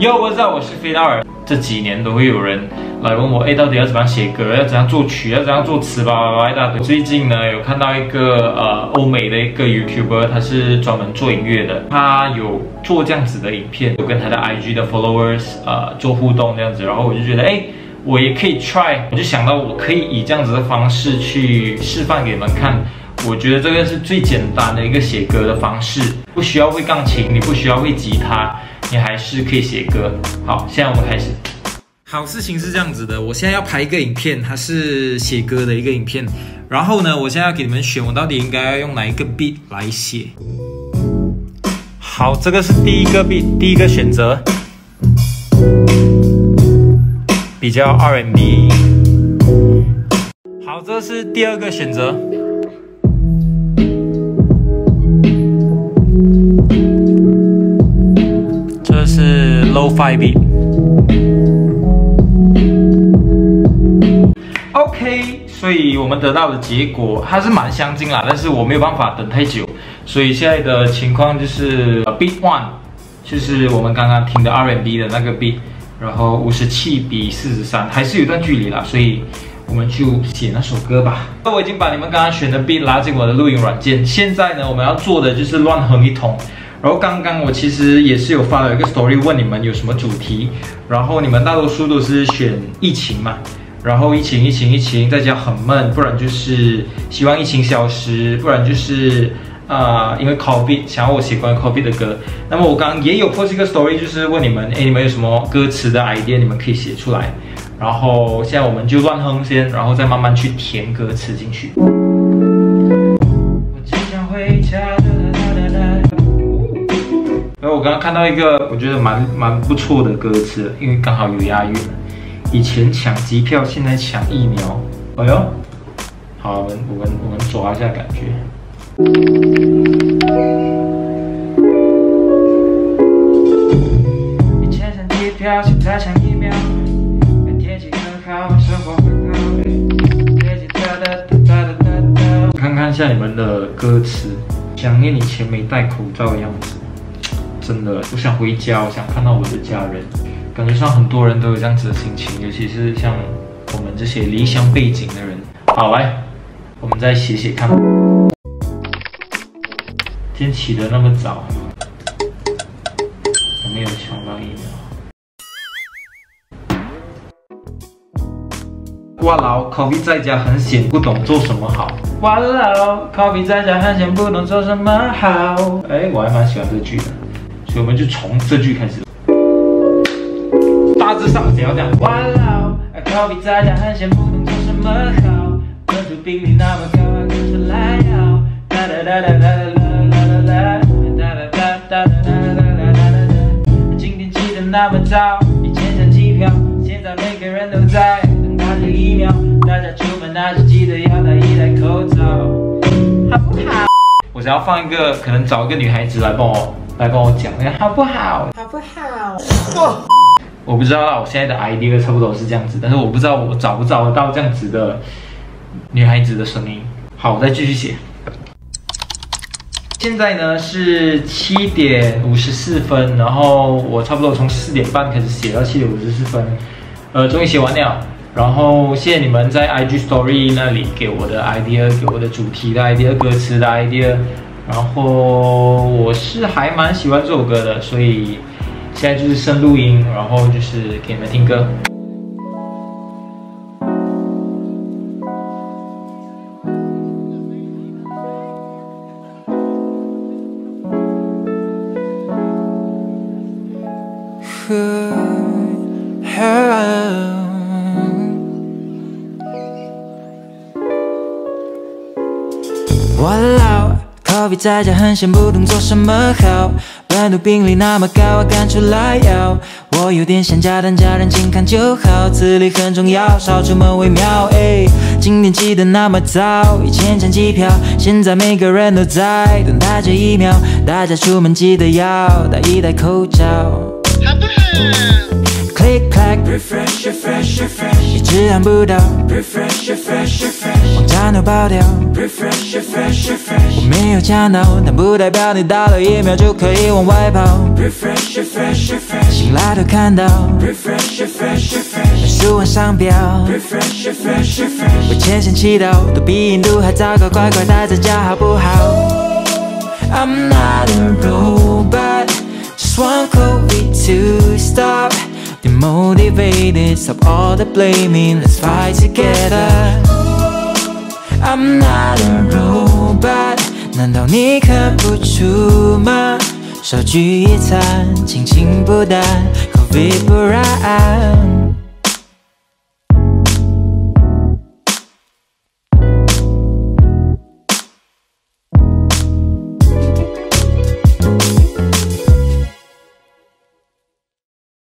哟，我知道我是飞道尔。这几年都会有人来问我，哎，到底要怎样写歌，要怎样作曲，要怎样作词，叭叭叭一大堆。最近呢，有看到一个呃欧美的一个 YouTuber，他是专门做音乐的，他有做这样子的影片，有跟他的 IG 的 followers 呃做互动这样子，然后我就觉得，哎，我也可以 try，我就想到我可以以这样子的方式去示范给你们看。我觉得这个是最简单的一个写歌的方式，不需要会钢琴，你不需要会吉他。你还是可以写歌。好，现在我们开始。好，事情是这样子的，我现在要拍一个影片，它是写歌的一个影片。然后呢，我现在要给你们选，我到底应该要用哪一个 beat 来写。好，这个是第一个 beat，第一个选择，比较 R&B。好，这是第二个选择。Five B。OK，所以我们得到的结果还是蛮相近啦，但是我没有办法等太久，所以现在的情况就是 Beat One，就是我们刚刚听的 R&B 的那个 Beat，然后五十七比四十三，还是有段距离啦，所以我们就写那首歌吧。那我已经把你们刚刚选的 Beat 拉进我的录音软件，现在呢，我们要做的就是乱哼一通。然后刚刚我其实也是有发了一个 story 问你们有什么主题，然后你们大多数都是选疫情嘛，然后疫情疫情疫情在家很闷，不然就是希望疫情消失，不然就是啊因为 COVID 想要我写关于 COVID 的歌。那么我刚刚也有 post 一个 story 就是问你们，哎你们有什么歌词的 idea 你们可以写出来，然后现在我们就乱哼先，然后再慢慢去填歌词进去。我只想回家。我刚刚看到一个我觉得蛮蛮不错的歌词，因为刚好有押韵。以前抢机票，现在抢疫苗。哎呦，好，我们我们我们抓一下感觉。以前抢机票，现在抢疫苗。天气很好，生活很好。看看一下你们的歌词，想念以前没戴口罩的样子。真的，我想回家，我想看到我的家人。感觉上很多人都有这样子的心情，尤其是像我们这些离乡背景的人。好，来，我们再写写看。今天起得那么早，我没有抢到疫苗。哇老，Coffee 在家很闲，不懂做什么好。哇老，Coffee 在家很闲，不懂做什么好。哎，我还蛮喜欢这句的。所以我们就从这句开始，大致上只要这样。哇啦，靠比在家很闲，不能做什么好。本土病例那么高，来要。哒哒哒哒哒哒哒哒哒哒哒哒哒哒。今天起得那么早，以前抢机票，现在每个人都在等打这疫苗。大家出门还是记得要戴一戴口罩，好不好？我想要放一个，可能找一个女孩子来帮我。来帮我讲，好不好？好不好？我不知道啦，我现在的 idea 差不多是这样子，但是我不知道我找不找得到这样子的女孩子的声音。好，我再继续写。现在呢是七点五十四分，然后我差不多从四点半开始写到七点五十四分，呃，终于写完了。然后谢谢你们在 IG Story 那里给我的 idea，给我的主题的 idea，歌词的 idea。然后我是还蛮喜欢这首歌的，所以现在就是声录音，然后就是给你们听歌。在家很闲，不懂做什么好。本土病例那么高，我赶出来要。我有点想家，但家人健康就好。自律很重要，少出门为妙。哎，今天起得那么早，以前抢机票，现在每个人都在等待着疫苗。大家出门记得要戴一戴口罩，好不好？Click clack, refresh, refresh, refresh，一直按不到 시간을 Refresh, refresh, refresh. 미웠잖아. 난 무대변이 달라이며 Refresh, refresh, refresh. 신라득한다. Refresh, refresh, refresh. 수한 Refresh, refresh, refresh. 我全身气到또 I'm not a robot. Just want COVID to stop. Demotivated, stop all the blaming. Let's fight together. I'm not a robot，难道你看不出吗？手举一餐，心情不淡口味不染。